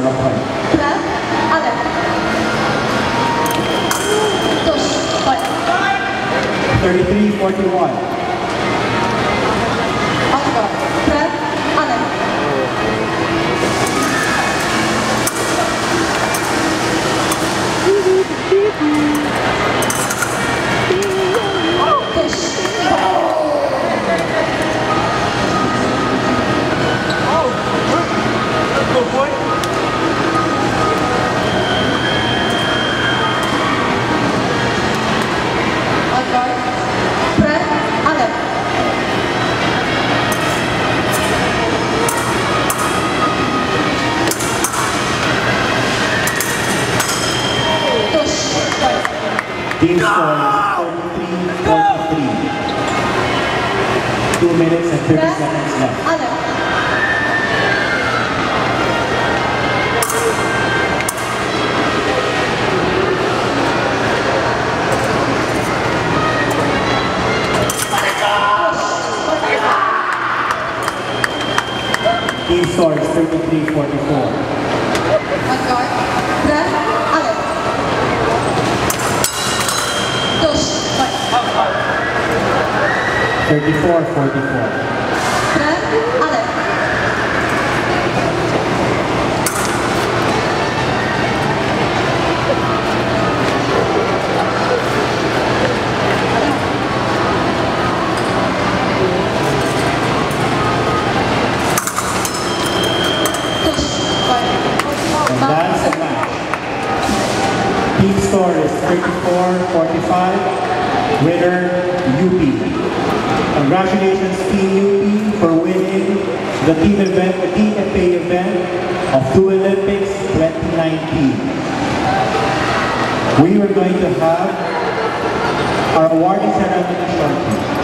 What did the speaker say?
start up 33, 41. Oh, oh good. Boy. Team score is 33-43. Two minutes and 30 seconds left. Allez. Team score is 33-44. 34-44. Prêt? Allez. Touche. Ouais. And that's a match. Team score is 34-45. Winner, UP. Congratulations Team UP for winning the team event, the team FA event of two Olympics 2019. We are going to have our awarding ceremony shortly.